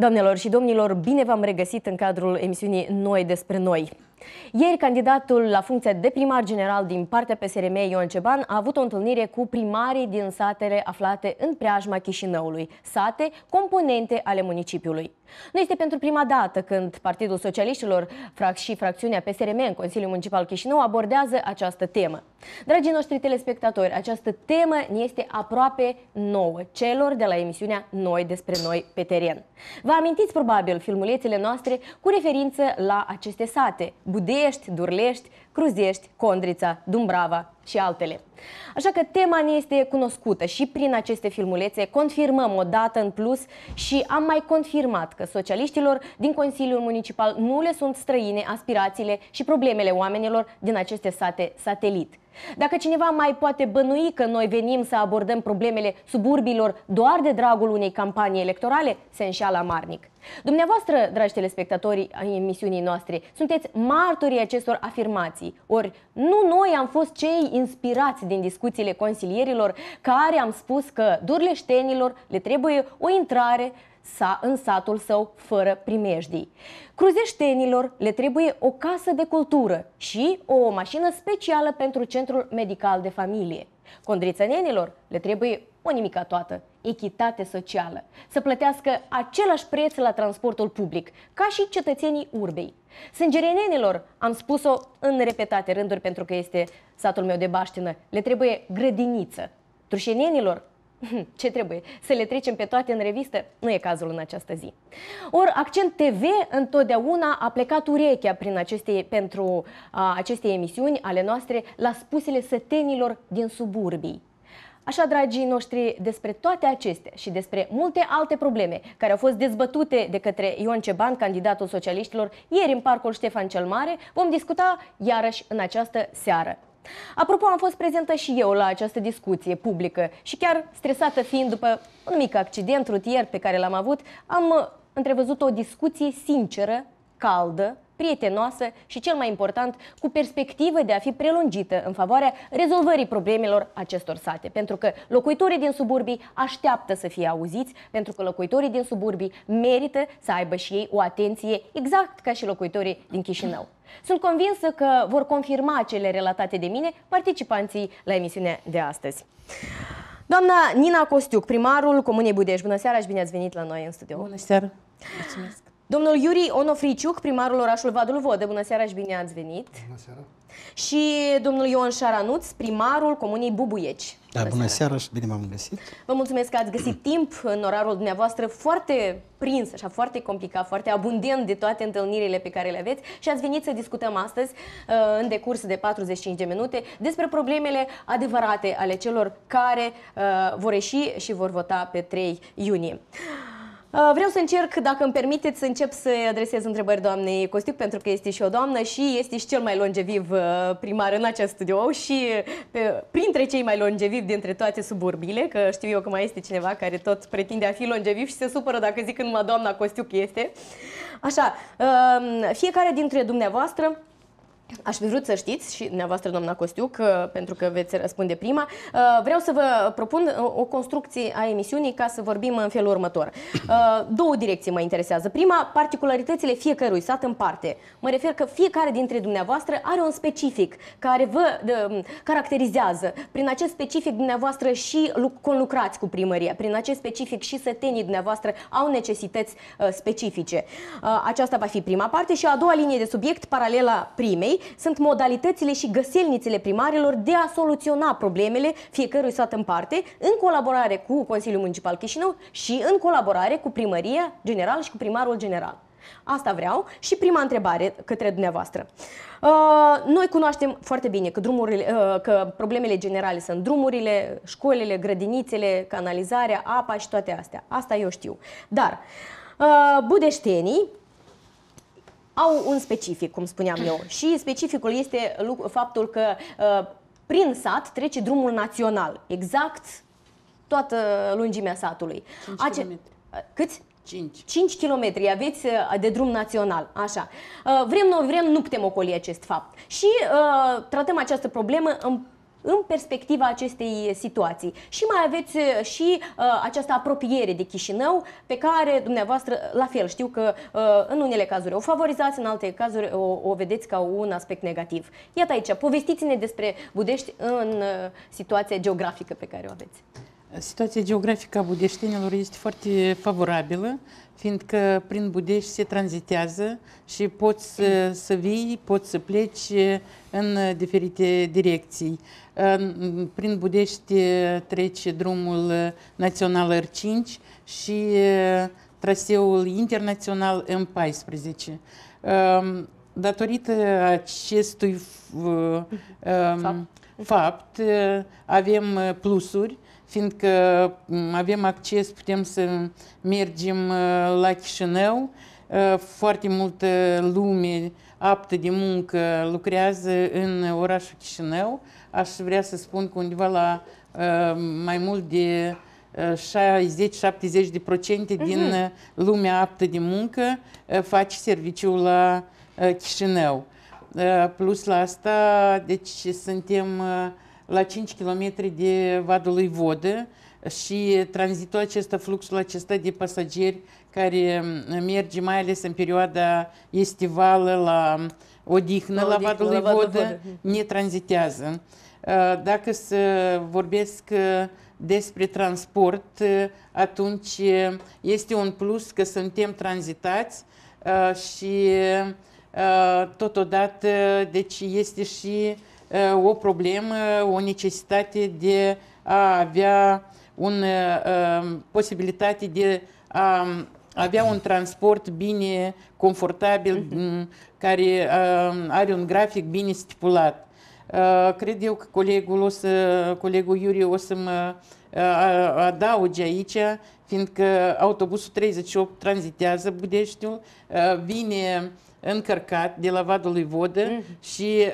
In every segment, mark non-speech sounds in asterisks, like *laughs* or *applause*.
Doamnelor și domnilor, bine v-am regăsit în cadrul emisiunii Noi despre noi. Ieri, candidatul la funcția de primar general din partea PSRM, Ion Ceban, a avut o întâlnire cu primarii din satele aflate în preajma Chișinăului, sate componente ale municipiului. Nu este pentru prima dată când Partidul Socialiștilor și fracțiunea PSRM în Consiliul Municipal Chișinău abordează această temă. Dragii noștri telespectatori, această temă ne este aproape nouă, celor de la emisiunea Noi despre noi pe teren. Vă amintiți probabil filmulețele noastre cu referință la aceste sate, Budești, Durlești, Cruzești, Condrița, Dumbrava și altele. Așa că tema ne este cunoscută și prin aceste filmulețe confirmăm o dată în plus și am mai confirmat că socialiștilor din Consiliul Municipal nu le sunt străine aspirațiile și problemele oamenilor din aceste sate satelit. Dacă cineva mai poate bănui că noi venim să abordăm problemele suburbilor doar de dragul unei campanii electorale, se înșeală amarnic. Dumneavoastră, dragi telespectatori ai emisiunii noastre, sunteți martorii acestor afirmații. Ori nu noi am fost cei inspirați din discuțiile consilierilor care am spus că durleștenilor le trebuie o intrare sa în satul său fără primejdii. Cruzeștenilor le trebuie o casă de cultură și o mașină specială pentru centrul medical de familie. Condrițănenilor le trebuie o nimica toată, echitate socială, să plătească același preț la transportul public, ca și cetățenii urbei. Sângerenenilor, am spus-o în repetate rânduri pentru că este satul meu de baștină, le trebuie grădiniță. Trușenenilor *laughs* ce trebuie? Să le trecem pe toate în revistă? Nu e cazul în această zi. Ori Accent TV întotdeauna a plecat urechea prin aceste, pentru a, aceste emisiuni ale noastre la spusele sătenilor din suburbii. Așa, dragii noștri, despre toate acestea și despre multe alte probleme care au fost dezbătute de către Ion Ceban, candidatul socialiștilor, ieri în Parcul Ștefan cel Mare, vom discuta iarăși în această seară. Apropo, am fost prezentă și eu la această discuție publică și chiar stresată fiind după un mic accident rutier pe care l-am avut, am întrevăzut o discuție sinceră, caldă, prietenoasă și, cel mai important, cu perspectivă de a fi prelungită în favoarea rezolvării problemelor acestor sate. Pentru că locuitorii din suburbii așteaptă să fie auziți, pentru că locuitorii din suburbii merită să aibă și ei o atenție exact ca și locuitorii din Chișinău. Sunt convinsă că vor confirma cele relatate de mine participanții la emisiunea de astăzi. Doamna Nina Costiuc, primarul Comunei Budeș, bună seara și bine ați venit la noi în studio. Bună seara! Mulțumesc! Domnul Iuri Onofriciuc, primarul orașului Vadul Vodă, bună seara și bine ați venit. Bună seara. Și domnul Ion Șaranuț, primarul Comunei Bubuieci. Da, bună, bună seara. seara și bine m-am găsit. Vă mulțumesc că ați găsit *clears throat* timp în orarul dumneavoastră foarte prins, așa foarte complicat, foarte abundent de toate întâlnirile pe care le aveți și ați venit să discutăm astăzi, uh, în decurs de 45 de minute, despre problemele adevărate ale celor care uh, vor ieși și vor vota pe 3 iunie. Uh, vreau să încerc, dacă îmi permiteți, să încep să adresez întrebări doamnei Costic, pentru că este și o doamnă și este și cel mai longeviv uh, primar în acest studio și pe, printre cei mai longevivi dintre toate suburbile, că știu eu că mai este cineva care tot pretinde a fi longeviv și se supără dacă zic că numai doamna Costiuc este. Așa, uh, fiecare dintre dumneavoastră Aș fi vrut să știți și dumneavoastră, doamna Costiuc, pentru că veți răspunde prima, uh, vreau să vă propun o construcție a emisiunii ca să vorbim în felul următor. Uh, două direcții mă interesează. Prima, particularitățile fiecărui sat în parte. Mă refer că fiecare dintre dumneavoastră are un specific care vă caracterizează. Prin acest specific dumneavoastră și conlucrați cu primăria. Prin acest specific și sătenii dumneavoastră au necesități uh, specifice. Aceasta va fi prima parte și a doua linie de subiect, paralela primei, sunt modalitățile și găselnițele primarilor de a soluționa problemele fiecărui sat în parte, în colaborare cu Consiliul Municipal Chișinău și în colaborare cu Primăria General și cu Primarul General. Asta vreau. Și prima întrebare către dumneavoastră. Uh, noi cunoaștem foarte bine că, drumurile, uh, că problemele generale sunt drumurile, școlile, grădinițele, canalizarea, apa și toate astea. Asta eu știu. Dar uh, budeștenii au un specific, cum spuneam eu. Și specificul este faptul că uh, prin sat trece drumul național, exact toată lungimea satului. 5 Ace- km. Câți? 5. 5 km aveți uh, de drum național, așa. Uh, vrem, nu vrem, nu putem ocoli acest fapt. Și uh, tratăm această problemă în în perspectiva acestei situații. Și mai aveți uh, și uh, această apropiere de Chișinău pe care dumneavoastră, la fel, știu că uh, în unele cazuri o favorizați, în alte cazuri o, o vedeți ca un aspect negativ. Iată aici, povestiți-ne despre Budești în uh, situația geografică pe care o aveți. Situația geografică a budeștenilor este foarte favorabilă, fiindcă prin Budești se tranzitează și poți să, să vii, poți să pleci în diferite direcții. Prin Budești trece drumul național R5 și traseul internațional M14. Datorită acestui fapt, fapt avem plusuri fiindcă avem acces, putem să mergem la Chișinău, foarte multă lume aptă de muncă lucrează în orașul Chișinău. Aș vrea să spun că undeva la mai mult de 60-70% de procente din uh-huh. lumea aptă de muncă face serviciul la Chișinău. Plus la asta, deci suntem la 5 km de Vadul lui Vodă și tranzitul acesta, fluxul acesta de pasageri care merge mai ales în perioada estivală la odihnă la, la Vadul lui Vodă, Vodă, ne tranzitează. Dacă să vorbesc despre transport, atunci este un plus că suntem tranzitați și totodată deci este și o problemă, o necesitate de a avea un, posibilitate de a avea un transport bine, confortabil, uh-huh. care are un grafic bine stipulat. Cred eu că colegul, o să, colegul Iuri o să mă adauge aici, fiindcă autobusul 38 tranzitează Budeștiul, vine încărcat de la Vadul lui Vodă uh-huh. și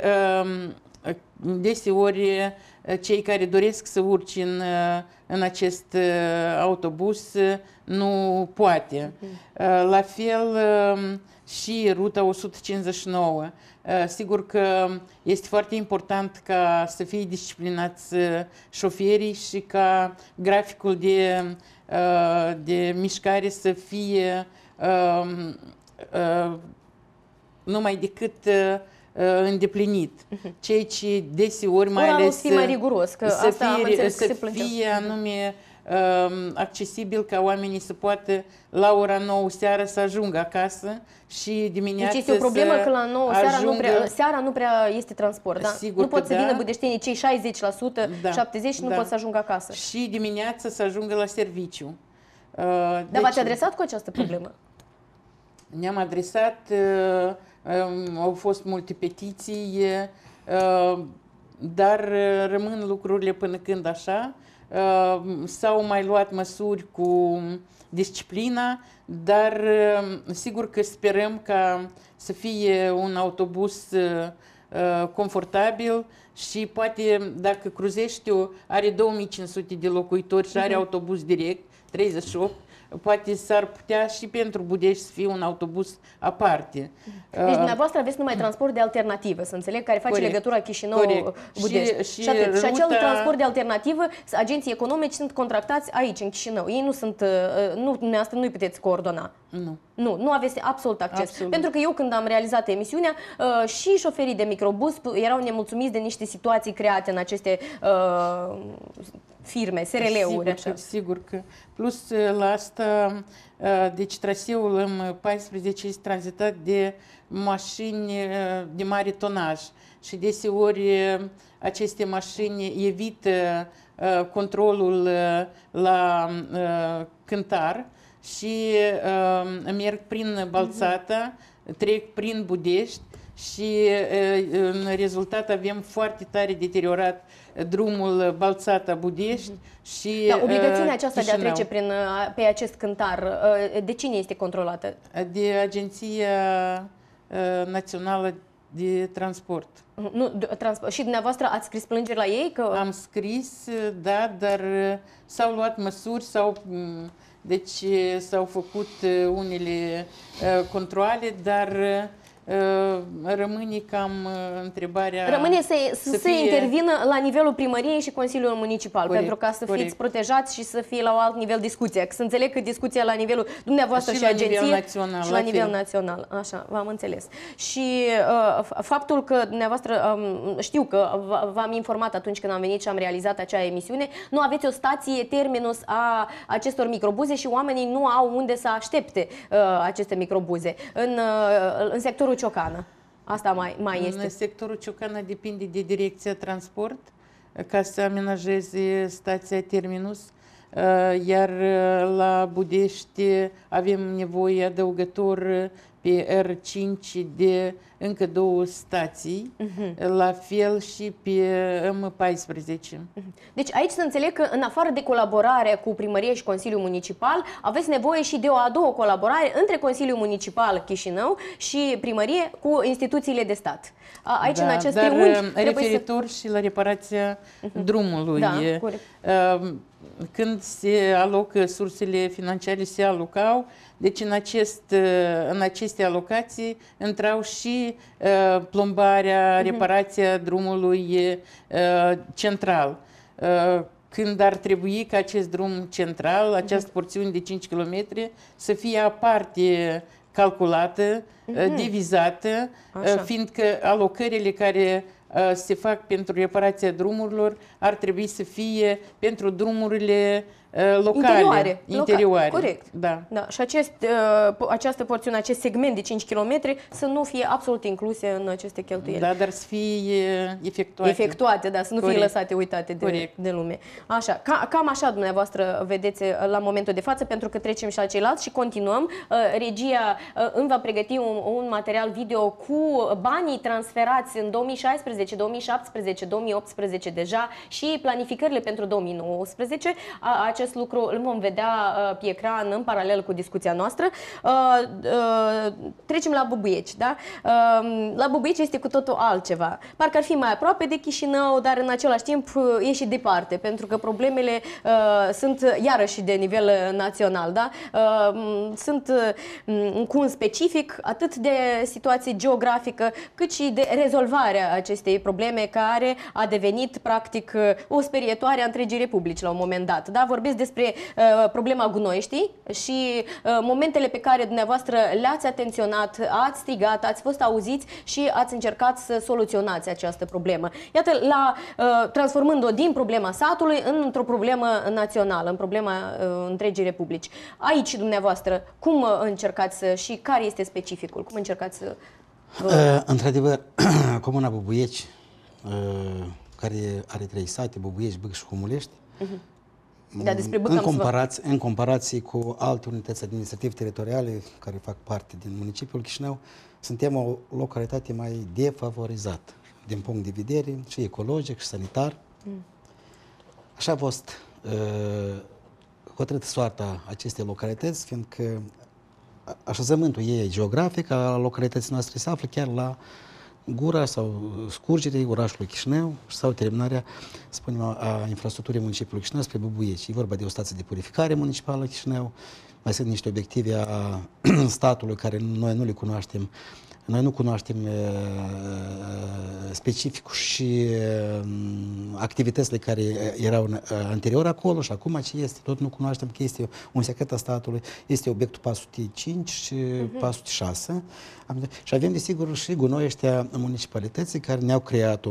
deseori cei care doresc să urci în, în acest autobuz nu poate. La fel și ruta 159. Sigur că este foarte important ca să fie disciplinați șoferii și ca graficul de, de mișcare să fie numai decât îndeplinit. Ceea ce deseori mai Ora ales să fie mai riguros, că să asta am fie, înțeles că să se fie anume um, accesibil ca oamenii să poată la ora 9 seara să ajungă acasă și dimineața Deci este o problemă să că la 9 seara ajungă... nu, prea, seara nu prea este transport, da? Sigur nu pot că să da. vină budeștenii cei 60%, Da, 70% și nu da. pot să ajungă acasă. Și dimineața să ajungă la serviciu. Uh, Dar deci- v-ați adresat cu această problemă? *clears throat* Ne-am adresat, uh, um, au fost multe petiții, uh, dar uh, rămân lucrurile până când așa. Uh, S-au mai luat măsuri cu disciplina, dar uh, sigur că sperăm ca să fie un autobuz uh, uh, confortabil și poate dacă Cruzeștiu are 2500 de locuitori și are autobuz direct, 38, poate s-ar putea și pentru Budești să fie un autobuz aparte. Deci dumneavoastră aveți numai transport de alternativă, să înțeleg, care face Corect. legătura Chișinău-Budești. Și- și atât. și acel ruta- transport de alternativă, agenții economici sunt contractați aici, în Chișinău. Ei nu sunt, uh, nu, dumneavoastră nu-i puteți coordona. Nu. Nu, nu aveți absolut acces. Absolut. Pentru că eu când am realizat emisiunea, uh, și șoferii de microbus p- erau nemulțumiți de niște situații create în aceste uh, firme, SRL-uri. Sigur Așa. că, sigur că. Plus uh, la asta, uh, deci traseul M14 este tranzitat de mașini uh, de mare tonaj și deseori uh, aceste mașini evită uh, controlul uh, la uh, cântar și uh, merg prin Balțata, trec prin Budești și uh, în rezultat avem foarte tare deteriorat drumul Balțata-Budești și Da, obligațiunea uh, aceasta de a Chișinău. trece prin, uh, pe acest cântar, uh, de cine este controlată? De Agenția uh, Națională de Transport. Nu, d- transport. Și dumneavoastră ați scris plângeri la ei? Că... Am scris, uh, da, dar uh, s-au luat măsuri, s-au, mm, deci uh, s-au făcut uh, unele uh, controle, dar uh, uh, rămâne cam uh, întrebarea... Rămâne să, să, să fie- intervină la nivelul primăriei și Consiliului Municipal, Corect, pentru ca să corect. fiți protejați și să fie la un alt nivel discuția. Că Să înțeleg că discuția la nivelul dumneavoastră și, Și la nivel agenție național, și la la nivel fel. național. Așa, v-am înțeles. Și uh, f- faptul că dumneavoastră, um, știu că v- v-am informat atunci când am venit și am realizat acea emisiune, nu aveți o stație terminus a acestor microbuze și oamenii nu au unde să aștepte uh, aceste microbuze în, uh, în sectorul Ciocană. Asta mai, mai este. În sectorul Ciocana depinde de direcția transport ca să amenajeze stația Terminus, uh, iar uh, la Budești avem nevoie adăugător pe R5 de încă două stații, la fel și pe M14. Deci aici să înțeleg că în afară de colaborare cu primărie și Consiliul Municipal, aveți nevoie și de o a doua colaborare între Consiliul Municipal Chișinău și primărie cu instituțiile de stat. A- Aici în acest Da, dar triunghi uh, trebuie să... referitor și la reparația drumului. Da, e, corect. uh, Când se alocă sursele financiare, se alocau, deci în, acest, uh, în aceste alocații intrau și uh, plombarea, Mhm. reparația drumului uh, central. Uh, când ar trebui ca acest drum central, Mhm. această porțiune de 5 km, să fie aparte calculată, uh, divizată, uh, Mhm. Așa. fiindcă alocările care uh, se fac pentru reparația drumurilor ar trebui să fie pentru drumurile uh, locale. Interioare, interioare. local, corect. Da. Da, și acest, uh, po- această porțiune, acest segment de 5 km să nu fie absolut incluse în aceste cheltuieli. Da, dar să fie efectuate. Efectuate, da, să nu fie Corect. lăsate uitate de, Corect. de lume. Așa, ca, cam așa dumneavoastră vedeți uh, la momentul de față, pentru că trecem și la ceilalți și continuăm. Uh, Regia uh, îmi va pregăti un, un material video cu banii transferați în 2016, 2017, 2018 deja și planificările pentru 2019. A- Acest lucru îl vom vedea uh, pe ecran în paralel cu discuția noastră. Uh, uh, Trecem la Bubuieci, da? Uh, La Bubuieci este cu totul altceva. Parcă ar fi mai aproape de Chișinău, dar în același timp uh, e și departe, pentru că problemele uh, sunt iarăși de nivel uh, național, da? Uh, m, Sunt uh, cu un specific atât de situație geografică, cât și de rezolvarea acestei probleme care a devenit practic uh, o sperietoare a întregii republici la un moment dat. Da? Vorbesc despre uh, problema gunoieștii și uh, momentele pe care dumneavoastră le-ați atenționat, ați strigat, ați fost auziți și ați încercat să soluționați această problemă. Iată, la, uh, transformând-o din problema satului într-o problemă națională, în problema uh, întregii republici. Aici, dumneavoastră, cum uh, încercați să, și care este specificul? Cum încercați să... Uh, Într-adevăr, *clears throat* Comuna Bubuieci, uh, care are trei sate, Bubuieci, Bâc și Humulești, Da, despre Bâc în, am să vă- comparație, în comparație cu alte unități administrativ-teritoriale care fac parte din municipiul Chișinău, suntem o localitate mai defavorizată din punct de vedere și ecologic și sanitar. Așa a fost uh, hotărâtă soarta acestei localități, fiindcă a- așezământul ei geografic al localității noastre se află chiar la gura sau scurgerea orașului Chișinău sau terminarea, spunem, a, a infrastructurii municipiului Chișinău spre Bubuieci. E vorba de o stație de purificare municipală Chișinău, mai sunt niște obiective a *clears throat* statului care noi nu le cunoaștem. Noi nu cunoaștem uh, specificul și uh, activitățile care erau uh, anterior acolo și acum ce este, tot nu cunoaștem că este un secret al statului, este obiectul 405 și 406. Am- Și avem, desigur, și gunoi ăștia municipalității care ne-au creat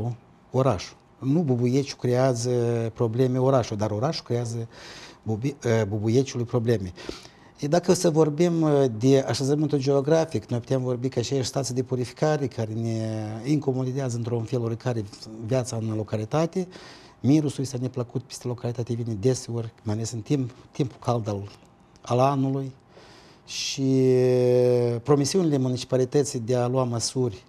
orașul. Nu Bubuieciul creează probleme orașul, dar orașul creează bubi, uh, Bubuieciului probleme. E dacă o să vorbim uh, de așezământul geografic, noi putem vorbi că aceeași stații de purificare care ne incomodizează într-un fel oricare viața în localitate, mirusul este neplăcut peste localitate vine deseori, mai ales în timp, timpul cald al, al anului și promisiunile municipalității de a lua măsuri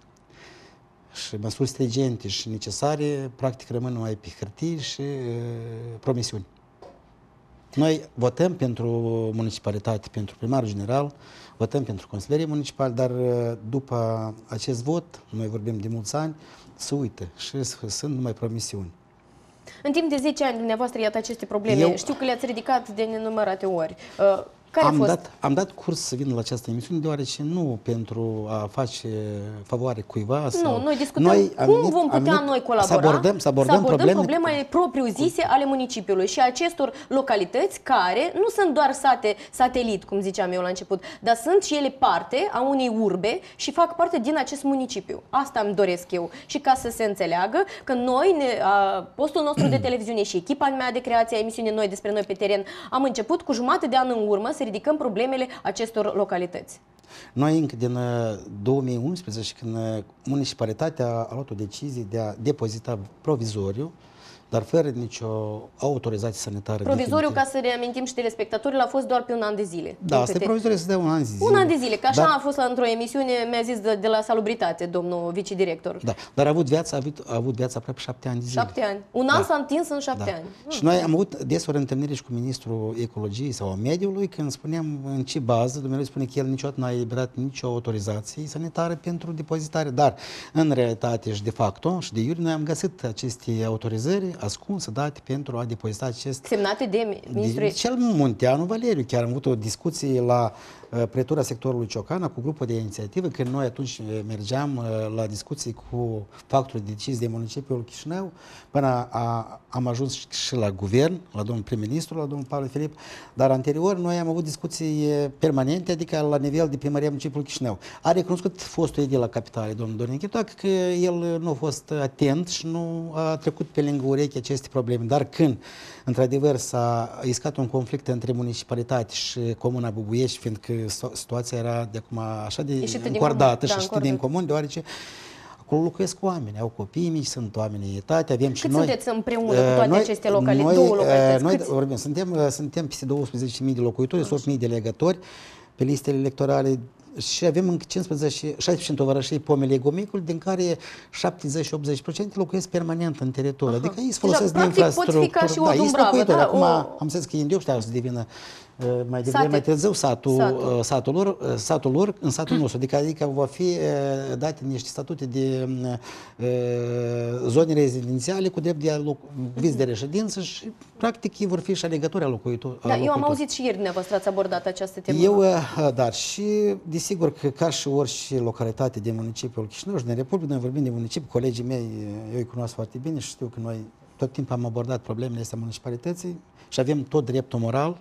și măsuri stringente și necesare, practic rămân numai pe hârtie și uh, promisiuni. Noi votăm pentru municipalitate, pentru primarul general, votăm pentru consilierii municipali, dar uh, după acest vot, noi vorbim de mulți ani, se uită și s- sunt numai promisiuni. În timp de 10 ani, dumneavoastră, iată aceste probleme. Eu- Știu că le-ați ridicat de nenumărate ori. Uh, Care a am, fost? dat, am dat curs să vin la această emisiune deoarece nu pentru a face favoare cuiva sau... Nu, noi discutăm cum venit- vom putea venit noi colabora Să abordăm, să abordăm, probleme, problemele propriu-zise ale municipiului și acestor localități care nu sunt doar sate satelit, cum ziceam eu la început, dar sunt și ele parte a unei urbe și fac parte din acest municipiu. Asta îmi doresc eu. Și ca să se înțeleagă că noi, ne, a, postul nostru de televiziune și echipa mea de creație a emisiunii Noi despre noi pe teren, am început cu jumătate de an în urmă să ridicăm problemele acestor localități. Noi încă din uh, 2011, când uh, municipalitatea a luat o decizie de a depozita provizoriu, dar fără nicio autorizație sanitară Provizoriu, definitivă. ca să reamintim și telespectatorilor, a fost doar pe un an de zile. Da, din asta e câte- provizoriu să dea un an de zile. Un an de zile, că așa Dar- a fost la, într-o emisiune, mi-a zis de, de la salubritate, domnul vicedirector. Da, dar a avut viață, a avut, a avut viață aproape șapte ani de zile. Șapte ani. Un an Da. s-a întins în șapte ani. Și noi am avut desori întâlniri și cu ministrul ecologiei sau a mediului când spuneam în ce bază, Dumnezeu spune că el niciodată n-a eliberat nicio autorizație sanitară pentru depozitare, dar în realitate și de facto și de iuri noi am găsit aceste autorizări ascunse, date pentru a depozita acest Semnate de ministrul... de cel Munteanu Valeriu. Chiar am avut o discuție la uh, pretura sectorului Ciocana cu grupul de inițiativă, când noi atunci uh, mergeam uh, la discuții cu factorii decizi de municipiul Chișinău, până a, am ajuns și- și la guvern, la domnul prim-ministru, la domnul Pavel Filip, dar anterior noi am avut discuții uh, permanente, adică la nivel de primăria municipiului Chișinău. A recunoscut fostul edil la capitale, domnul Dorin Chitoac, că el nu a fost atent și nu a trecut pe lângă ureche aceste probleme. Dar când, într-adevăr, s-a iscat un conflict între municipalitate și Comuna Bubuiești, fiindcă so- situația era de acum așa de Ieșită din încordată comun, și da, ieșită din încordată. comun, deoarece acolo locuiesc oameni, au copii mici, sunt oameni în etate, avem și Cât noi... sunteți împreună cu Uh, toate aceste locali- noi, două uh, localități? Noi Câți? vorbim, suntem, uh, suntem peste 12.000 de locuitori, sunt 8.000 de legători pe listele electorale și avem încă 15, 16 tovărășii pomele Gomicul, din care 70-80% locuiesc permanent în teritoriu. Adică ei se folosesc de practic, pot fi infrastructură. ca și o da, ei sunt Dumbravă, locuitori. da, Acum o- am zis că indiu știau să devină uh, mai devreme, Sate. mai târziu satul, Satul. uh, satul, lor, uh, satul lor în satul nostru. Adică, adică va fi uh, date niște statute de uh, zone rezidențiale cu drept de a loc, viz de reședință și practic ei vor fi și alegători a locuitor. Da, eu am auzit și ieri dumneavoastră ați abordat această temă. Eu, uh, dar și desigur că ca și orice localitate din municipiul Chișinău și din Republică, noi vorbim de municipiu, colegii mei, uh, eu îi cunosc foarte bine și știu că noi tot timpul am abordat problemele astea municipalității și avem tot dreptul moral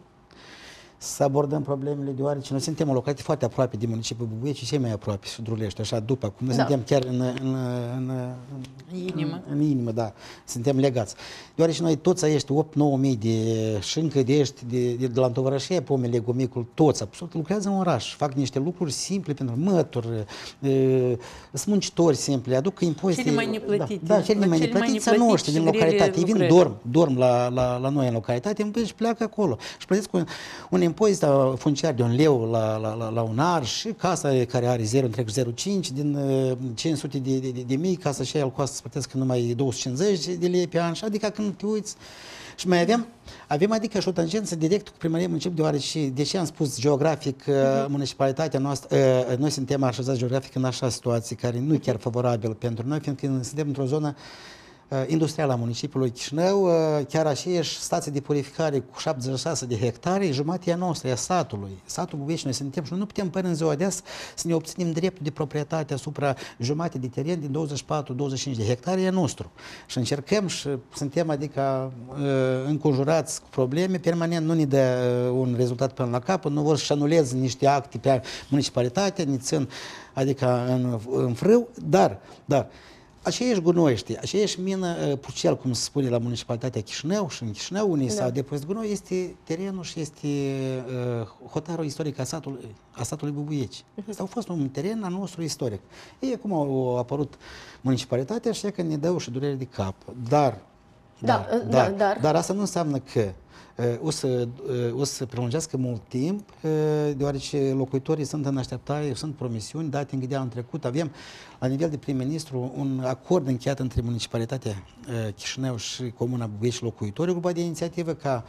să abordăm problemele, deoarece noi suntem o localitate foarte aproape de municipiul Bubuieci și cei mai aproape și Drulești, așa după cum noi Da. suntem chiar în, în, în, Inimă. în, în inimă, da, suntem legați. Deoarece noi toți ăști 8-9 mii de, și încă de ăști de, de, de la întovărășia pomele, gomicul, toți, absolut, lucrează în oraș, fac niște lucruri simple pentru mături, e, sunt muncitori simple, aduc impozite. Cele mai neplătite. Da, da cele La mai cele mai neplătite, să neplătite noștri și din grele localitate. Ei vin, lucrări. dorm, dorm la, la, la noi în localitate, în plus și pleacă acolo. Și plătesc un, un impozit uh, funciar de un leu la, la, la, la un ar și casa care are 0,05 din uh, 500 de, de, de, de mii, casa și el costă să plătesc numai 250 de lei pe an. Și adică când te uiți și mai avem, avem adică și o tangență direct cu primăria municipiului, deoarece, deși am spus geografic, uh, municipalitatea noastră, uh, noi suntem așezați geografic în așa situație care nu e chiar favorabil pentru noi, fiindcă suntem într-o zonă uh, industrială a municipiului Chișinău, uh, chiar aceeași stație de purificare cu 76 de hectare, jumătatea a noastră, e a satului. Satul Bubești noi suntem și noi nu putem până în ziua de azi să ne obținem dreptul de proprietate asupra jumate de teren din 24-25 de hectare e a nostru. Și încercăm și suntem adică uh, înconjurați cu probleme, permanent nu ne dă uh, un rezultat până la capăt, nu vor să anuleze niște acte pe municipalitate, ne țin adică în, în frâu, dar, dar Aceeași gunoiește, aceeași mină uh, Pucel, cum se spune la municipalitatea Chișinău și în Chișinău, unde s-a depozit gunoi, este terenul și este uh, hotarul istoric a satului, a satului Bubuieci. Asta a fost un teren al nostru istoric. Ei acum au apărut municipalitatea și că ne dau și durere de cap. Dar, Da, dar, uh, dar, da, dar. dar asta nu înseamnă că uh, o să, uh, o să prelungească mult timp, uh, deoarece locuitorii sunt în așteptare, sunt promisiuni date încă de anul trecut. Avem, la nivel de prim-ministru, un acord încheiat între municipalitatea uh, Chișinău și Comuna Bubuiești și locuitorii, grupa de inițiativă ca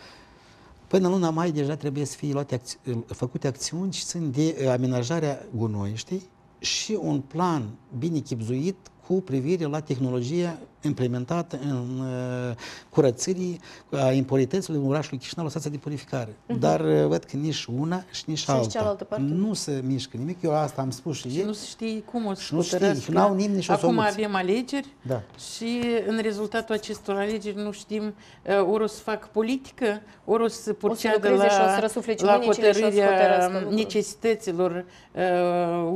Până în luna mai deja trebuie să fie luate acți- făcute acțiuni și sunt de uh, amenajarea gunoieștii și un plan bine chipzuit cu privire la tehnologia implementată în uh, curățirii a impurităților în orașul Chișinău la stația de purificare. Uh-huh. Dar uh, văd că nici una și nici Și alta cealaltă parte. nu se mișcă nimic. Eu asta am spus și Și ieri. nu se știe cum o să Și nu știi, hotărăscă. și n-au nimeni nicio Acum soluție. avem alegeri Da. și în rezultatul acestor alegeri nu știm uh, ori o să fac politică, ori o să purceadă lucreze și o să la, răsuflece la mânicile și o să hotărârea hotărăscă lucruri. necesităților uh,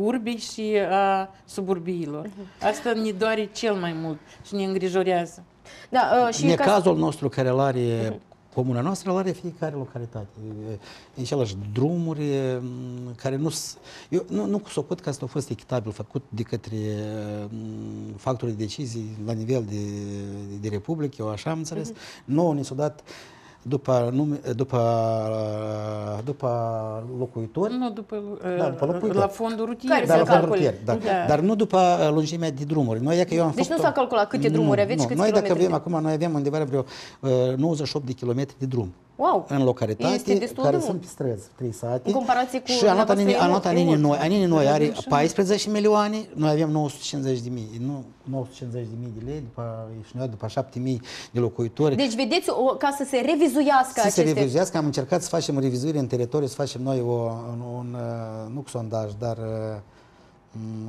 urbii și a suburbiilor. Mhm. Asta ne doare cel mai mult și ne îngrijorează. Da, uh, și În ca- cazul nostru care îl are comuna noastră, îl are fiecare localitate. E- E același drumuri e, m, care nu... s- Eu nu, nu socot că asta a fost echitabil făcut de către m, factorii de decizii la nivel de, de Republică, eu așa am înțeles. Nouă ni s-a dat după, nume, după, după locuitori, Nu după, uh, Da, după locuitori. la fondul rutier. Care dar, se la fondul calcule. rutier, da. Da. dar nu după uh, lungimea de drumuri. Noi, că eu am Deci făcut nu s-a calculat câte drumuri aveți și câți Noi dacă kilometri avem, acum noi avem undeva vreo uh, 98 de kilometri de drum Wow! în localitate, Este destul care de sunt mult. pe străzi, trei sate. În comparație cu Și anota dumneavoastră Anini, e mult, anota e Anini mult. noi, Anini noi are 14 milioane, noi avem 950 de mii, nu 950 de mii de lei, după, și noi după 7 mii de locuitori. Deci, vedeți, o, ca să se revizuiască să se aceste... revizuiască, am încercat să facem revizuire în teritoriu, să facem noi o, un, un, uh, nu sondaj, dar uh,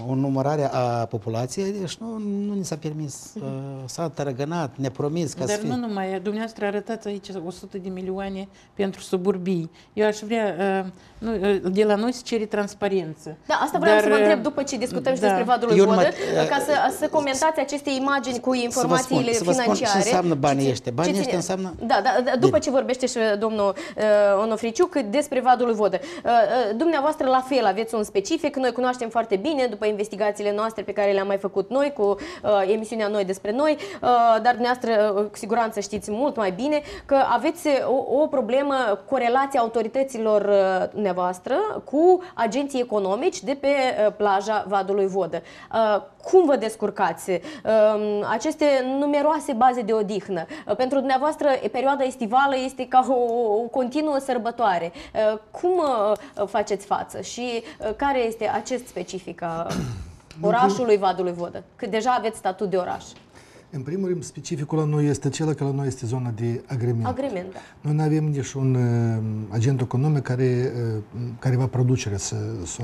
o numărare a populației, deci nu, nu ni s-a permis. Uh, S-a tărăgănat, ne-a promis ca Dar să fie. nu numai, dumneavoastră arătați aici 100 de milioane pentru suburbii. Eu aș vrea, uh, nu, uh, de la noi se cere transparență. Da, asta vreau Dar, să vă uh, întreb după ce discutăm și da. despre vadul lui Eu Vodă, numai, ca să, să comentați aceste imagini cu informațiile să vă spun ce financiare. înseamnă banii Ce- ăștia. Banii ce ăștia ține- înseamnă- Da, da, da după Bine. ce vorbește și domnul uh, Onofriciuc despre vadul lui Vodă. Uh, uh, dumneavoastră la fel aveți un specific, noi cunoaștem foarte bine după investigațiile noastre pe care le-am mai făcut noi cu uh, emisiunea Noi despre noi, uh, dar dumneavoastră uh, cu siguranță știți mult mai bine că aveți o, o problemă corelația autorităților uh, dumneavoastră cu agenții economici de pe uh, plaja Vadului Vodă. Uh, cum vă descurcați? Uh, aceste numeroase baze de odihnă. Uh, pentru dumneavoastră, e- perioada estivală este ca o, o continuă sărbătoare. Uh, cum uh, faceți față și uh, care este acest specific a *clears throat* orașului Vadului Vodă? Că deja aveți statut de oraș. În primul rând, specificul la noi este acela că la noi este zona de agrement. Agrement, da. Noi nu avem nici un uh, agent economic care, uh, care va producere să, să,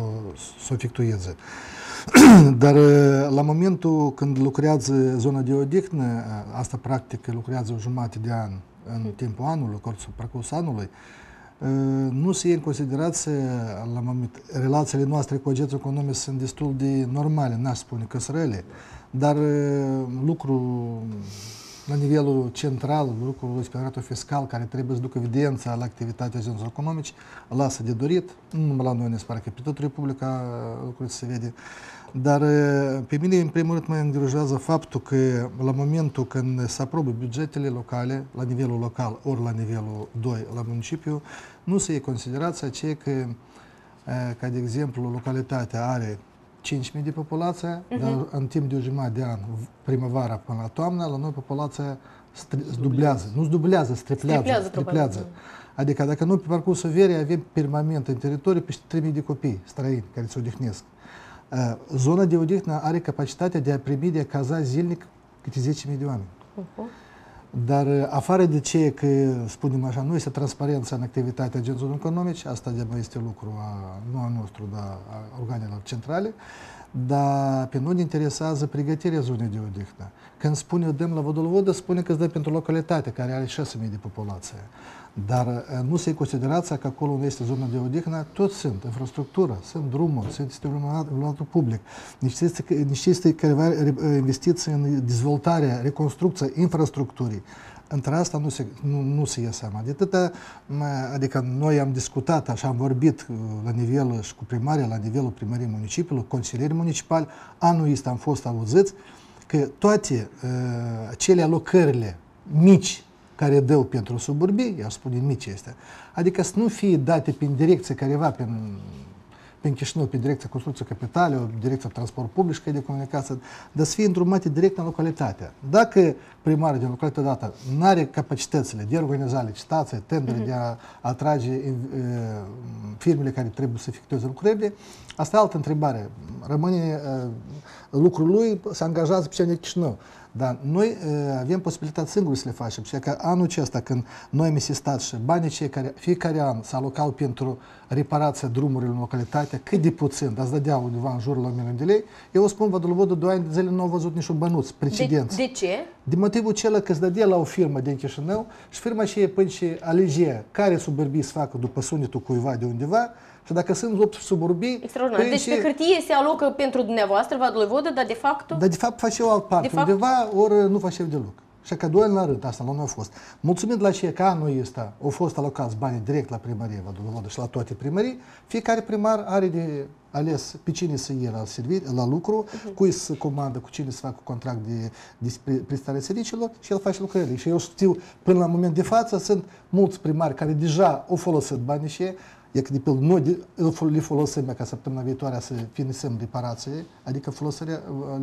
să o efectueze. *clears throat* Dar uh, la momentul când lucrează zona de odihnă, uh, asta practic lucrează o jumătate de an în timpul anului, cursul parcurs anului, uh, nu se ia în considerație la moment. Relațiile noastre cu agenții economici sunt destul de normale, n-aș spune că sunt rele, dar uh, lucru la nivelul central, lucrul inspectoratul fiscal care trebuie să ducă evidența la activitatea agenților economici, lasă de dorit. Nu numai la noi ne spune că pe tot Republica lucrurile se vede. Dar uh, pe mine, în primul rând, mă îngrijorează faptul că la momentul când se aprobă bugetele locale, la nivelul local, ori la nivelul 2, la municipiu, nu se ia considerația ce că, uh, ca de exemplu, localitatea are 5.000 de populație, dar în timp de o jumătate de an, primăvara până la toamnă, la noi populația stri- se dublează. Nu se dublează, se triplează. Triplează, probabil, triplează. Adică dacă noi pe parcursul verii avem permanent în teritoriu peste 3.000 de copii străini care se odihnesc. Uh, Zona de odihnă are capacitatea de a primi, de a caza zilnic câte 10.000 de oameni. Dar uh, afară de ce că, spunem așa, nu este transparență în activitatea agenților economici, asta de este lucru a, nu al nostru, dar a organelor centrale, dar pe noi ne interesează pregătirea zonei de odihnă. Când spune dăm la Vodul Vodă, spune că îți dă pentru localitate, care are 6.000 de populație. Dar uh, nu se ia considerația că acolo unde este zona de odihnă, tot sunt infrastructură, sunt drumuri, sunt stimulatul public, niște, niște careva investiții în dezvoltarea, reconstrucția infrastructurii. Între asta nu se, nu, nu se ia seama. De atâta, mă, adică noi am discutat, așa am vorbit uh, la nivel și cu primaria, la nivelul primăriei municipiului, consilierii municipali, anul ăsta am fost auziți că toate uh, cele alocările mici care dau pentru suburbii, aș spune mici este, adică să nu fie date prin direcție careva, prin, prin Chișinău, pe direcția construcție capitale, o direcția transport public și de comunicație, dar să fie îndrumate direct în localitate. Dacă primarul din localitatea dată nu are capacitățile de a organiza licitații, tendere, de a atrage uh, firmele care trebuie să efectueze lucrările, asta e altă întrebare. Rămâne uh, lucrul lui, se angajează pe cea de Chișinău. Dar noi uh, avem posibilitatea singuri să le facem. Și că anul acesta, când noi am insistat și banii cei care fiecare an s alocau pentru reparația drumurilor în localitate, cât de puțin, dar îți dădea undeva în jurul la 1 milion de lei, eu o spun, Vădălovodă, doi ani de zile nu au văzut niciun bănuț, precedenți. De, de ce? De motivul acela că îți dădea la o firmă din Chișinău și firma și până și alegea care suburbii să facă după sunetul cuiva de undeva și dacă sunt 8 suburbii... Extraordinar. Deci pe hârtie se alocă pentru dumneavoastră, Vădălovodă, dar de fapt... Dar de fapt face o altă parte. De undeva ori nu face deloc. Și că doi ani la rând, asta la noi a fost. Mulțumind la ce că anul ăsta au fost alocați banii direct la primărie, Vădălovodă și la toate primării, fiecare primar are de ales pe cine să iei la, servir, la lucru, uh-huh. cui să comandă, cu cine să facă contract de, de prestare serviciilor și el face lucrările. Și eu știu, până la moment de față, sunt mulți primari care deja au folosit banii și e că de pildă noi le folosim ca săptămâna viitoare să finisem reparație, adică folosirea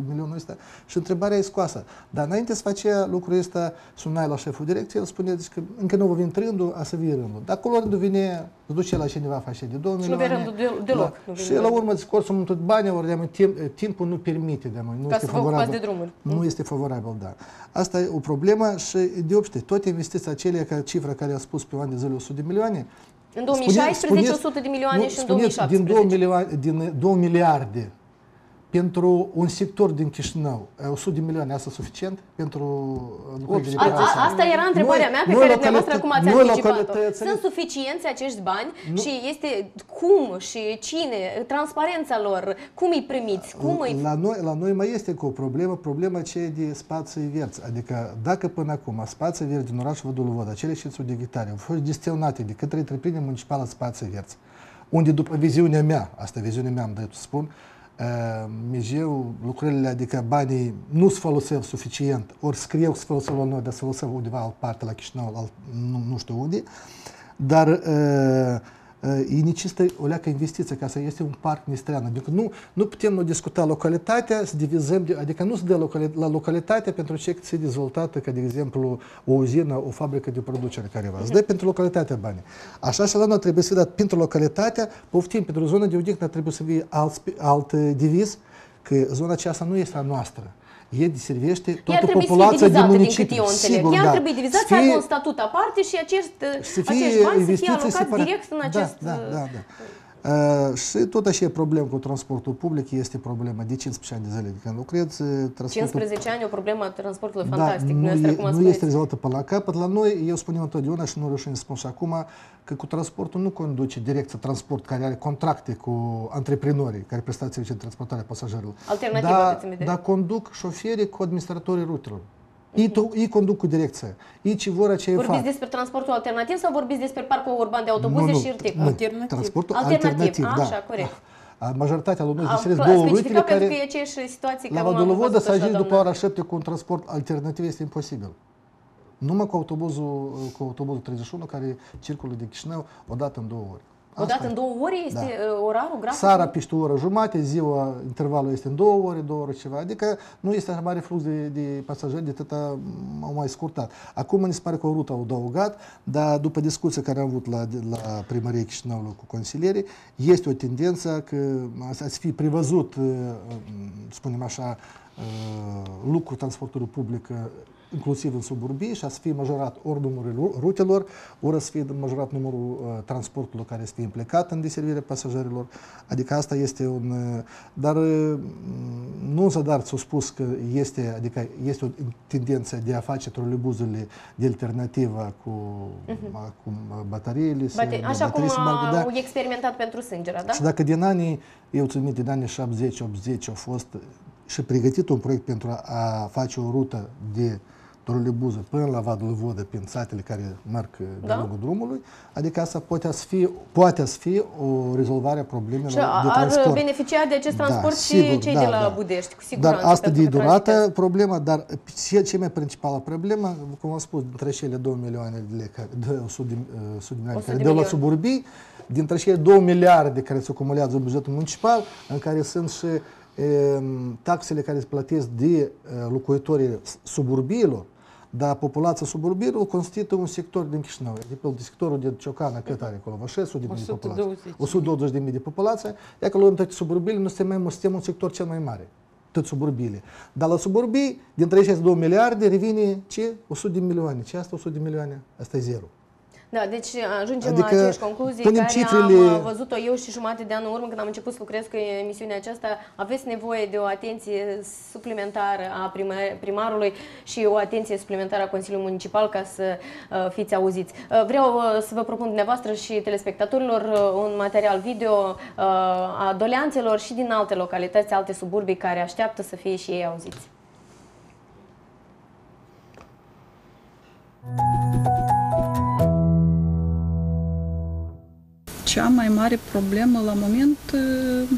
milionul ăsta. Și întrebarea e scoasă. Dar înainte să face lucrul ăsta, sunai la șeful direcției, el spune că încă nu vă vin rândul, a să vii rândul. Dar acolo rândul vine, duce la cineva face de 2 milioane. Și nu rândul de, deloc. Da. Și la urmă zic, ori sunt tot bani, ori de timp, timpul nu permite de Nu ca este să favorabil. de drumuri. Nu este favorabil, da. Asta e o problemă și de obște, toate investițiile acelea, ca cifra care a spus pe an de zile 100 de milioane, în 2016 spuneți, 100 de milioane nu, și în 2017. Din 2, milioane, din 2 miliarde pentru un sector din Chișinău, 100 de milioane, asta suficient? Pentru lucrările de Asta era întrebarea mea pe care dumneavoastră acum ați anticipat-o. Sunt suficienți acești bani nu. și este cum și cine, transparența lor, cum îi primiți, cum îi... La noi, la noi mai este cu o problemă, problema aceea de spații verzi. Adică dacă până acum spații verzi din orașul Văduluvod, acele 500 de hectare, au fost gestionate de către întreprindere municipală spații verzi, unde după viziunea mea, asta viziunea mea am de să spun, Mijeu, lucrările, adică banii nu se folosesc suficient, ori scriu că se folosesc la noi, dar se folosesc undeva alt parte, la Chișinău, alt, nu, nu știu unde, dar uh, e necesită o leacă investiție ca să este un parc ministerial. Adică nu, nu putem nu discuta localitatea, să divizăm, adică nu se dă la localitate pentru ce se dezvoltată, ca de exemplu o uzină, o fabrică de producere careva. Se dă pentru localitatea bani. Așa și la noi trebuie să fie dat pentru localitatea, poftim, pentru zona de odihnă trebuie să fie alt, alt diviz, că zona aceasta nu este a noastră e servește toată populația din municipiu. Din Sigur, Ea da. trebuie divizat, să aibă un statut aparte și acest, să fie acești bani să fie alocați separat. direct în da, acest... Da, da, da. da. Uh, și tot așa e problemă cu transportul public, este problema de 15 ani de zile de când lucrez. Transportul... 15 ani o problemă a transportului da, fantastic. Nu, e, nu este rezolvată până la capăt. La noi, eu spunem întotdeauna și nu reușim să spun și acum, că cu transportul nu conduce direcția transport care are contracte cu antreprenorii care prestați servicii de transportare a pasagerilor. Alternativa, dar, dar conduc șoferii cu administratorii rutelor. Ei, ei conduc cu direcția. Ei ce vor, ce Vorbiți fac. despre transportul alternativ sau vorbiți despre parcul urban de autobuze nu, nu, și irtic? Nu, alternativ. Transportul alternativ, alternativ da. Așa, corect. Majoritatea lui noi înțeles două rutele care... că e aceeași situație la Vădolovodă să ajungi după ora 7 cu un transport alternativ este imposibil. Numai cu autobuzul, cu autobuzul 31 care circulă de Chișinău o dată în două ori. O dată în două ore este da. Uh, orarul, graficul? Sara peste o oră jumate, ziua, intervalul este în două ore, două ore ceva. Adică nu este așa mare flux de, de pasageri, de atâta au mai scurtat. Acum mi se pare că o rută au adăugat, dar după discuția care am avut la, la primăria Chișinăului cu consilierii, este o tendință că să fi prevăzut, uh, spunem așa, uh, lucrul transportului public inclusiv în suburbii și a să fie majorat ori numărul rutelor, ori să fie majorat numărul uh, transportului care să fie implicat în deservirea pasagerilor. Adică asta este un... Uh, dar uh, nu dar s-a spus că este, adică este o tendință de a face trolebuzele de alternativă cu, uh-huh. cu bateriile. Bate, așa cum au da. experimentat pentru sângera, da? Și dacă din anii, eu țin minte, din anii 70-80 au fost și pregătit un proiect pentru a, a face o rută de trolebuză până la Vadlăvodă, prin satele care merg da? de lungul drumului, adică asta poate să fie, poate să fie o rezolvare a problemelor și de transport. ar beneficia de acest da, transport da, și sigur, cei da, de la da. Budești, cu siguranță. Dar asta de durată problema, dar ce, ce mai principală problemă, cum am spus, dintre cele 2 milioane de lei, de 100 de, 100 de milioane care de la suburbii, dintre cele 2 miliarde care se acumulează în bugetul municipal, în care sunt și e, taxele care se plătesc de locuitorii suburbiilor, dar populația suburbilă constituie un sector din Chișinău. De pe sectorul de Ciocana, cât are acolo? 600 de mii de populație. 120 de mii de populație. E că luăm toate suburbile, noi suntem, suntem un sector cel mai mare. tot suburbiile. Dar la suburbii, din 32 miliarde, revine ce? 100 de milioane. Ce asta 100 de milioane? Asta e zero. Da, deci ajungem Adică la aceeași concluzii punem care cifrele- am uh, văzut-o eu și jumate de an în urmă când am început să lucrez cu emisiunea aceasta. Aveți nevoie de o atenție suplimentară a prima- primarului și o atenție suplimentară a Consiliului Municipal ca să uh, fiți auziți. Uh, vreau uh, să vă propun dumneavoastră și telespectatorilor uh, un material video uh, a doleanțelor și din alte localități, alte suburbii care așteaptă să fie și ei auziți. Cea mai mare problemă la moment, uh,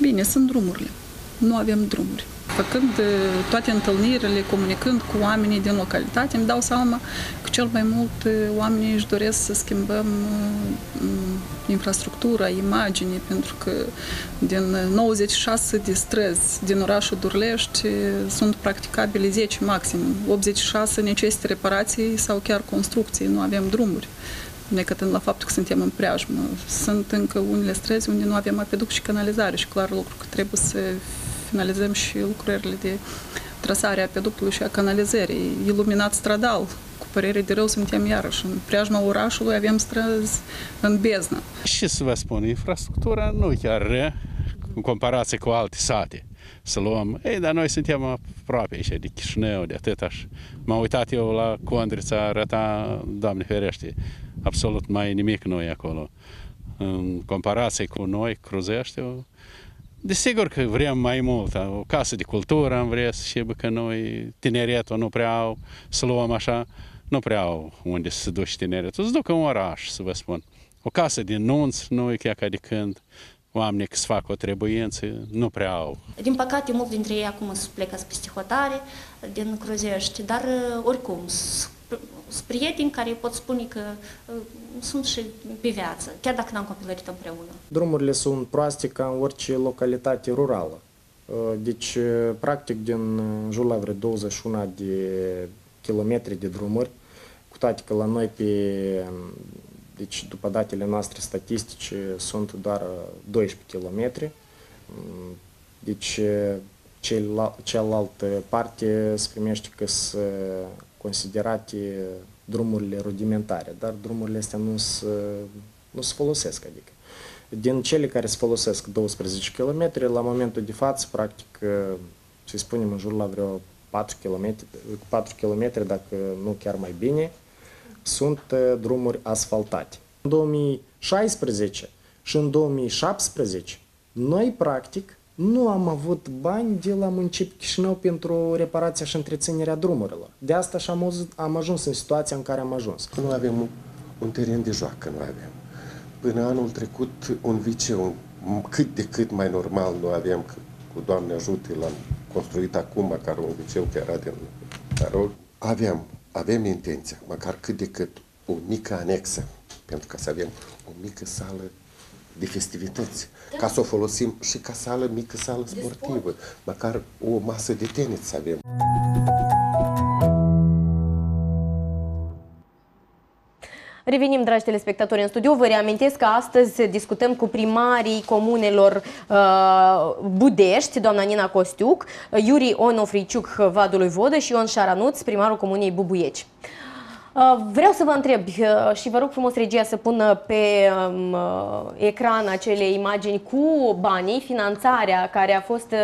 bine, sunt drumurile. Nu avem drumuri. Făcând uh, toate întâlnirile, comunicând cu oamenii din localitate, îmi dau seama că cel mai mult uh, oamenii își doresc să schimbăm uh, m, infrastructura, imaginii, pentru că din 96 de străzi din orașul Durlești uh, sunt practicabile 10 maxim. 86 necesită reparații sau chiar construcții, nu avem drumuri necătând la faptul că suntem în preajmă. Sunt încă unele străzi unde nu avem apeduc și canalizare și clar lucru că trebuie să finalizăm și lucrările de trasare a apeductului și a canalizării. Iluminat stradal, cu părere de rău suntem iarăși. În preajma orașului avem străzi în beznă. Și să vă spun, infrastructura nu e chiar rea în comparație cu alte sate. Să luăm, ei, dar noi suntem aproape aici de Chișinău, de atât aș. M-am uitat eu la Condrița, arăta, Doamne ferește, absolut mai nimic noi acolo. În comparație cu noi, Cruzeștiu, Desigur că vrem mai mult, o casă de cultură am vrea să șibă că noi tineretul nu prea au, să luăm așa, nu prea au unde să se duci tineretul, să ducă în oraș, să vă spun. O casă de nunț, nu e chiar ca de când, oamenii că să facă o trebuință, nu prea au. Din păcate, mulți dintre ei acum sunt plecați peste hotare din Cruzești, dar uh, oricum sunt sunt prieteni care pot spune că uh, sunt și pe viață, chiar dacă n-am copilărit împreună. Drumurile sunt proaste ca în orice localitate rurală. Uh, Deci, uh, practic, din uh, jur la vreo 21 de kilometri de drumuri, cu toate că la noi pe, um, deci după datele noastre statistice, sunt doar uh, 12 km. Deci, uh, celălalt, cealaltă parte se primește că sunt considerate drumurile rudimentare, dar drumurile astea nu se, nu se folosesc, adică. Din cele care se folosesc 12 km, la momentul de față, practic, să spunem, în jur la vreo 4 km, 4 km, dacă nu chiar mai bine, sunt uh, drumuri asfaltate. În 2016 și în 2017, noi, practic, nu am avut bani de la municipiul Chișinău pentru reparația și întreținerea drumurilor. De asta și am, auzit- am ajuns în situația în care am ajuns. Nu avem un, un teren de joacă, nu avem. Până anul trecut, un viceu cât de cât mai normal nu aveam, că cu Doamne ajută, l-am construit acum, măcar un viceu care era din Carol. Aveam, avem intenția, măcar cât de cât, o mică anexă, pentru ca să avem o mică sală de festivități, ca să o folosim și ca sală, mică sală sportivă, măcar o masă de tenis să avem. Revenim, dragi telespectatori, în studio. Vă reamintesc că astăzi discutăm cu primarii comunelor uh, Budești, doamna Nina Costiuc, Iuri Onofriciuc, Vadului Vodă și Ion Șaranuț, primarul comunei Bubuieci. Uh, Vreau să vă întreb uh, și vă rog frumos regia să pună pe um, uh, ecran acele imagini cu banii, finanțarea care a fost uh,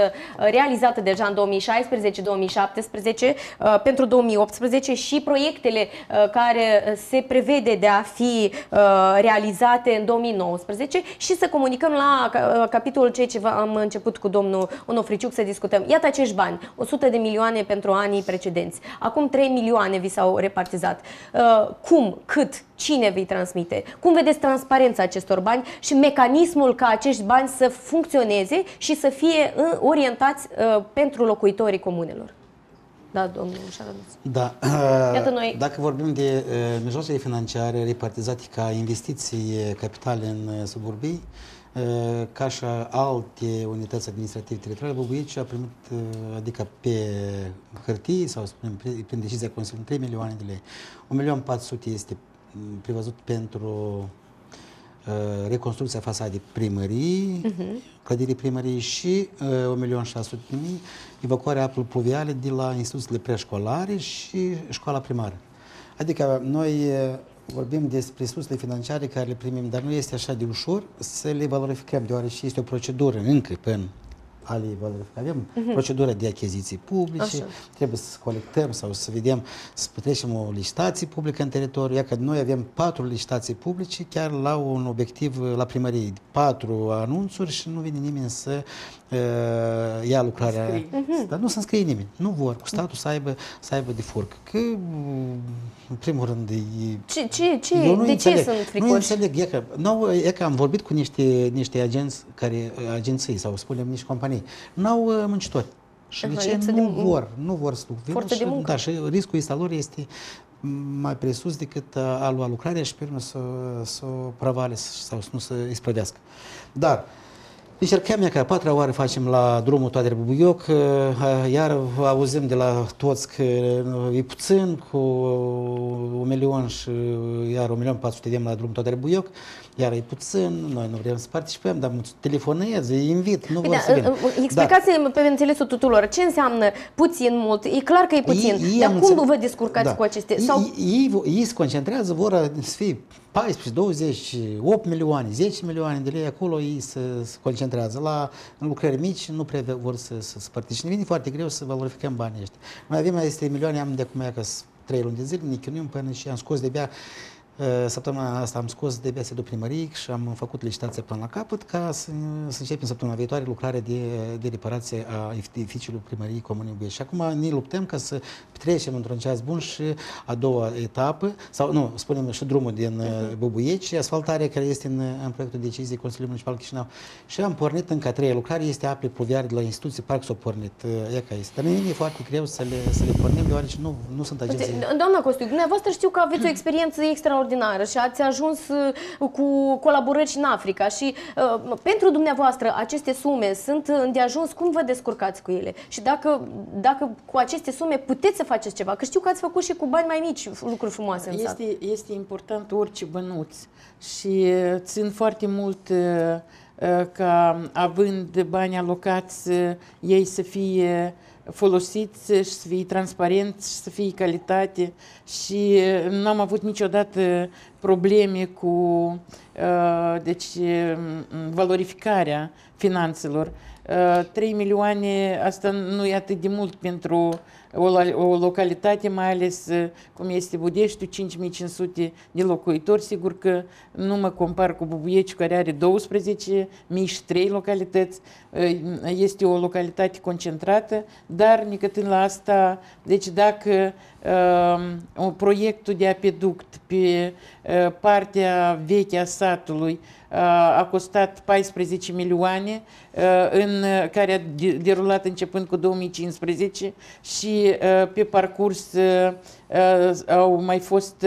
realizată deja în 2016-2017 uh, pentru 2018 și proiectele uh, care se prevede de a fi uh, realizate în 2019 și să comunicăm la ca- uh, capitolul ceea ce v- am început cu domnul Onofriciuc să discutăm. Iată acești bani, 100 de milioane pentru anii precedenți. Acum 3 milioane vi s-au repartizat. Uh, Cum, cât, cine vi transmite? Cum vedeți transparența acestor bani și mecanismul ca acești bani să funcționeze și să fie uh, orientați uh, pentru locuitorii comunelor? Da, domnul Șaranuț. Da. *clears throat* Iată noi- Dacă vorbim de uh, mijloacele financiare repartizate ca investiții capitale în uh, suburbii, uh, ca și alte unități administrative teritoriale, Bubuici a primit, uh, adică pe hârtie sau spunem, prin, prin decizia Consiliului, 3 milioane de lei. 1 milion 400 este mm, prevăzut pentru uh, reconstrucția fasadei primării, uh-huh. clădirii primării și uh, 1.600.000 evacuarea apelor pluviale de la instituțiile preșcolare și școala primară. Adică noi uh, vorbim despre resursele financiare care le primim, dar nu este așa de ușor să le valorificăm, deoarece este o procedură încă până ale valorificării. Avem uh-huh. procedura de achiziții publice, Așa. trebuie să colectăm sau să vedem, să petrecem o licitație publică în teritoriu. Ia că noi avem patru licitații publice chiar la un obiectiv la primărie, patru anunțuri și nu vine nimeni să uh, ia lucrarea. Uh-huh. Dar nu se înscrie nimeni. Nu vor cu statul să aibă, să aibă de furc. Că, în primul rând, e... Ce, ce, ce? Eu nu de înțeleg. ce sunt fricoși? Nu înțeleg. E că, nou, e că am vorbit cu niște, niște agenți care, agenții sau spunem niște companii. N-au uh, muncitori. Și de ce nu de, vor? Nu vor să vină și, de muncă. Da, și riscul instalării este mai presus decât uh, a lua lucrarea și pe urmă să, să o pravale sau să nu să isprăvească. Dar Încercăm deci, ca patra oară facem la drumul toate Bubuioc, iar auzim de la toți că e puțin, cu un milion și iar un milion patru sute de la drumul toate Bubuioc, iar e puțin, noi nu vrem să participăm, dar telefonez, îi invit, nu vor da, să vină. Explicați-mi pe înțelesul tuturor, ce înseamnă puțin, mult? E clar că e puțin, ei, dar cum vă descurcați da. cu aceste? Sau... Ei, ei, ei se concentrează, vor să fie 14, 20, 8 milioane, 10 milioane de lei, acolo ei se, se concentrează. La lucrări mici nu prea vor să, să, să participe. Vine foarte greu să valorificăm banii ăștia. Noi avem aceste milioane, am de acum că 3 luni de zile, ne chinuim până și am scos de bea Eh, săptămâna asta am scos de BSD primăric și am făcut licitația până la capăt ca să, să începem săptămâna viitoare lucrarea de, de reparație a edificiului primăriei Comunei Buiești. Și acum ne luptăm ca să trecem într-un ceas bun și a doua etapă, sau nu, spunem și drumul din uh-huh. Bubuieci, asfaltarea care este în, în proiectul deciziei Consiliului Municipal Chișinău. Și am pornit încă a treia lucrare, este ape pluviare de la instituții, parc s-a pornit, eh, e ca este. Dar mine e foarte greu să le, să le pornim, deoarece nu, nu sunt agenții. Doamna Costu, dumneavoastră știu că aveți o experiență extraordinară extraordinară și ați ajuns uh, cu colaborări și în Africa și uh, pentru dumneavoastră aceste sume sunt îndeajuns, cum vă descurcați cu ele? Și dacă, dacă cu aceste sume puteți să faceți ceva, că știu că ați făcut și cu bani mai mici lucruri frumoase în este, sat. Este important orice bănuț și țin foarte mult uh, ca având bani alocați ei să fie folosiți și să fie transparent și să fie calitate și nu am avut niciodată probleme cu deci, valorificarea finanțelor. 3 milioane, asta nu e atât de mult pentru o, o localitate, mai ales cum este Budeștiu, 5500 de locuitori, sigur că nu mă compar cu Bubuieci, care are 12 mii și 3 localități, este o localitate concentrată, dar necătând la asta, deci dacă uh, proiectul de apeduct pe uh, partea veche a satului a costat 14 milioane, în care a derulat începând cu 2015 și pe parcurs au mai fost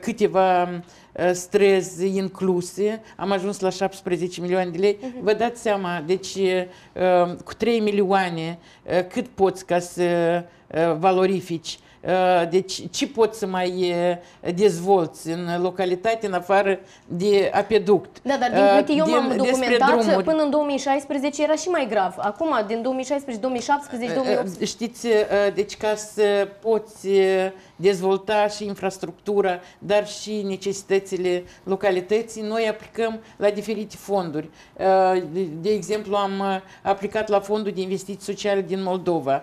câteva străzi incluse, am ajuns la 17 milioane de lei. Uh-huh. Vă dați seama, deci cu 3 milioane cât poți ca să valorifici Uh, deci ce poți să mai uh, dezvolți în localitate în afară de apeduct? Da, dar din câte eu m-am documentat, până în 2016 era și mai grav. Acum, din 2016, 2017, 2018... Știți, uh, deci ca să poți dezvolta și infrastructura, dar și necesitățile localității, noi aplicăm la diferite fonduri. De exemplu, am aplicat la Fondul de Investiții Sociale din Moldova.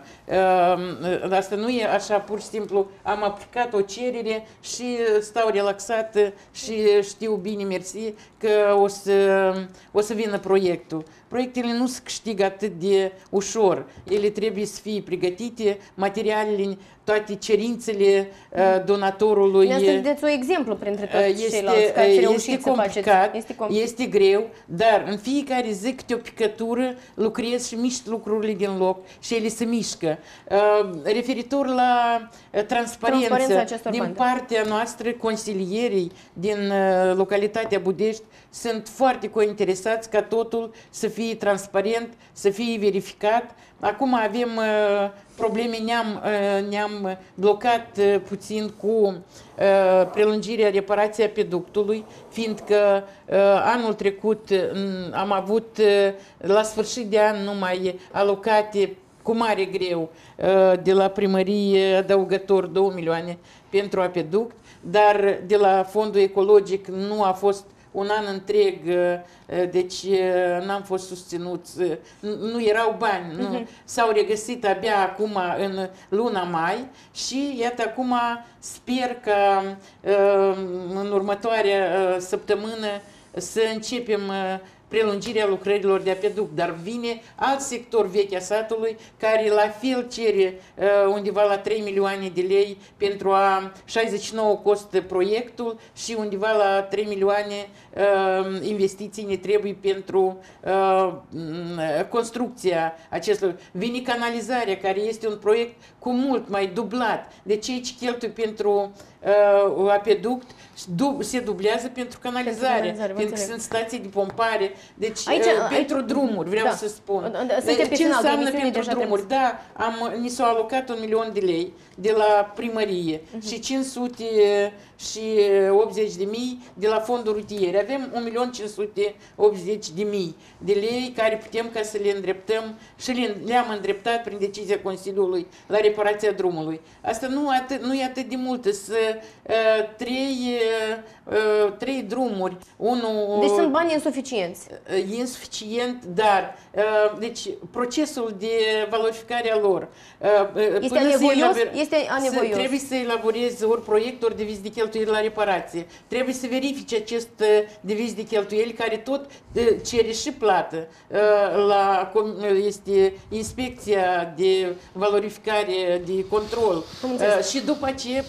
Asta nu e așa pur și simplu am aplicat o cerere și stau relaxată și știu bine, mersi, că o să, o să vină proiectul. Proiectele nu se câștigă atât de ușor. Ele trebuie să fie pregătite, materialele, toate cerințele uh, donatorului. Ne dați un exemplu printre toți este, ceilalți care ați reușit este complicat, Este complicat, este greu, dar în fiecare zi câte o picătură lucrez și mișc lucrurile din loc și ele se mișcă. Uh, referitor la uh, transparență din bani. partea noastră, consilierii din uh, localitatea Budești sunt foarte cointeresați ca totul să fie fie transparent, să fie verificat. Acum avem uh, probleme, ne-am, uh, ne-am blocat uh, puțin cu uh, prelungirea, reparația peductului, fiindcă uh, anul trecut uh, am avut uh, la sfârșit de an numai alocate cu mare greu uh, de la primărie adăugător 2 milioane pentru apeduct, dar de la fondul ecologic nu a fost un an întreg, uh, deci uh, n-am fost susținuți, nu erau bani, nu, uh-huh. s-au regăsit abia acum în luna mai și iată acum sper că în următoarea săptămână să începem prelungirea lucrărilor de apeduct, dar vine alt sector vechi a satului care la fel cere uh, undeva la 3 milioane de lei pentru a 69 costă proiectul și undeva la 3 milioane uh, investiții ne trebuie pentru uh, construcția acestor. Vine canalizarea care este un proiect cu mult mai dublat de cei ce cheltuie pentru uh, apeduct se dublează pentru canalizare, pentru, canalizare, pentru că sunt stații de pompare, deci aici, uh, aici, pentru drumuri, vreau da. să spun. Deci, ce înseamnă pentru drumuri? Da, am, ni s-au alocat un milion de lei de la primărie uh-huh. și 500 și 80 de mii de la fondul rutier. Avem 1.580 de mii de lei care putem ca să le îndreptăm și le, le-am îndreptat prin decizia Consiliului la reparația drumului. Asta nu, atât, nu e atât de mult, să uh, trei, uh, trei drumuri. Unul, deci sunt bani insuficienți. Uh, insuficient, dar uh, deci procesul de valorificare a lor uh, este anevoios? Este anevoios. Să, trebuie să elaboreze ori proiect, ori deviz de cheltuieli la reparație. Trebuie să verifice acest deviz de cheltuieli care tot cere și plată la este inspecția de valorificare, de control. Și după aceea,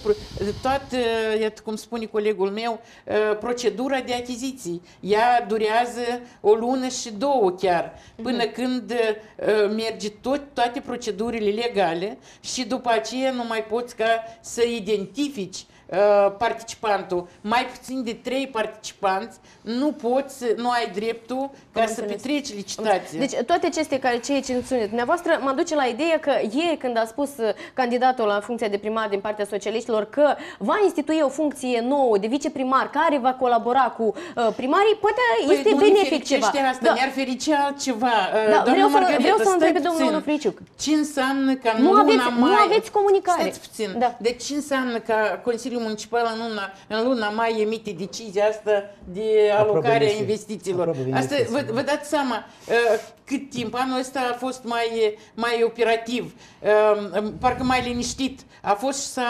toată, iată cum spune colegul meu, procedura de achiziții. Ea durează o lună și două chiar, până uh-huh. când merge tot, toate procedurile legale și după aceea nu mai poți ca să identifici Uh, participantul, mai puțin de trei participanți, nu poți, nu ai dreptul ca să petreci licitație. Deci toate aceste care ceea ce înțuneți dumneavoastră mă duce la ideea că ieri când a spus uh, candidatul la funcția de primar din partea socialiștilor că va institui o funcție nouă de viceprimar care va colabora cu uh, primarii, poate păi este benefic ceva. asta, da. ne-ar ferice altceva. Uh, da, vreau, să, vreau să întreb pe domnul Onofriciuc. Ce înseamnă că nu, aveți, mai... Nu aveți comunicare. Stați puțin. Da. Deci ce înseamnă că Consiliul Municipal în luna, în luna mai emite decizia asta de alocare a investițiilor. Asta, vă, vă dați seama, cât timp. Anul ăsta a fost mai, mai operativ, ehm, parcă mai liniștit. A fost să...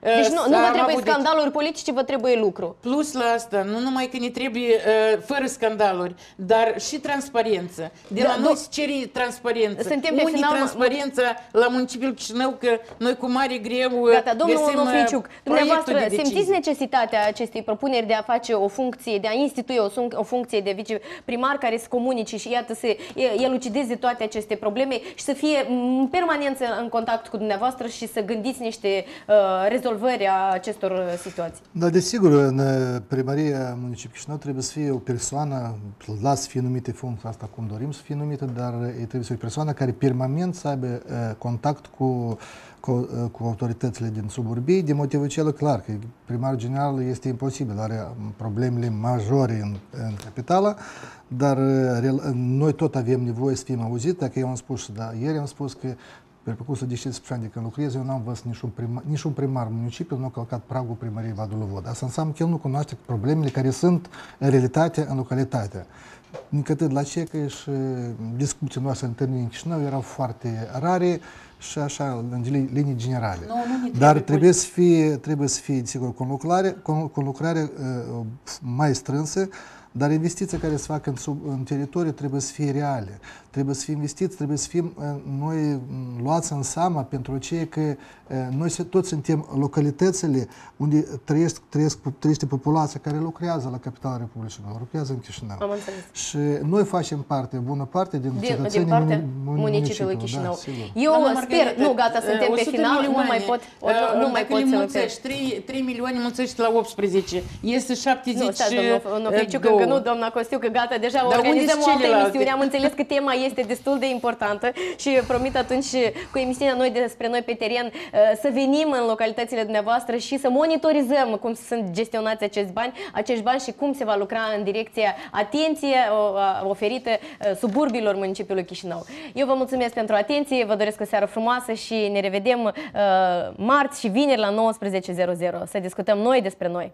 Deci nu, nu vă trebuie scandaluri politice, vă trebuie lucru. Plus la asta, nu numai că ne trebuie fără scandaluri, dar și transparență. De da, la noi se cere transparență. Suntem Unii final... transparența la municipiul Chișinău, că noi cu mare greu Gata, domnul găsim Onofriciuc, dumneavoastră simțiți necesitatea acestei propuneri de a face o funcție, de a institui o, o funcție de viceprimar care să comunice și iată să elucideze toate aceste probleme și să fie în permanență în contact cu dumneavoastră și să gândiți niște uh, rezolvări a acestor uh, situații. Da, desigur, în uh, primăria municipiului Chișinău trebuie să fie o persoană, las să fie numite funcția asta cum dorim să fie numită, dar trebuie să fie o persoană care permanent să aibă uh, contact cu cu, cu autoritățile din suburbii, de motivul cel clar că primarul general este imposibil, are problemele majore în, în capitală, dar noi tot avem nevoie să fim auziți, dacă eu am spus, da, ieri am spus că pe parcursul de 16 ani de când lucrez, eu n-am văzut niciun primar, niciun primar municipiu nu a călcat pragul primăriei Vadul Vod. Asta înseamnă că el nu cunoaște problemele care sunt în realitate în localitate. Nicătât la cecă și discuții noastre întâlniri în Chișinău erau foarte rare, și așa, în linii generale. Nu, nu Dar trebuie să fie, trebuie să fie, sigur, conlucrare, conlucrare uh, mai strânsă, dar investiția care se fac în, sub, în teritoriu trebuie să fie reale trebuie să fim investiți, trebuie să fim noi luați în seama pentru cei că noi toți suntem localitățile unde trăiesc, trăiesc, trăiește populația care lucrează la capitala Republicii lucrează în Chișinău. Am înțeles. Și noi facem parte, bună parte din, din cetățenii din partea municipiului Chișinău. Da, Eu Doamna sper, nu, gata, suntem pe final, nu mai pot, nu, nu mai pot să mulțești, 3, 3 milioane mulțești la 18, este 70 Nu, stai, domnul Nofriciuc, încă că nu, doamna Costiu, că gata, deja Dar unde organizăm o sunt altă celelalte? emisiune. Am înțeles că tema este destul de importantă și promit atunci cu emisiunea noi despre noi pe teren uh, să venim în localitățile dumneavoastră și să monitorizăm cum sunt gestionați acești bani, acești bani și cum se va lucra în direcția atenție o- a- oferită uh, suburbilor municipiului Chișinău. Eu vă mulțumesc pentru atenție, vă doresc o seară frumoasă și ne revedem uh, marți și vineri la 19.00 să discutăm noi despre noi.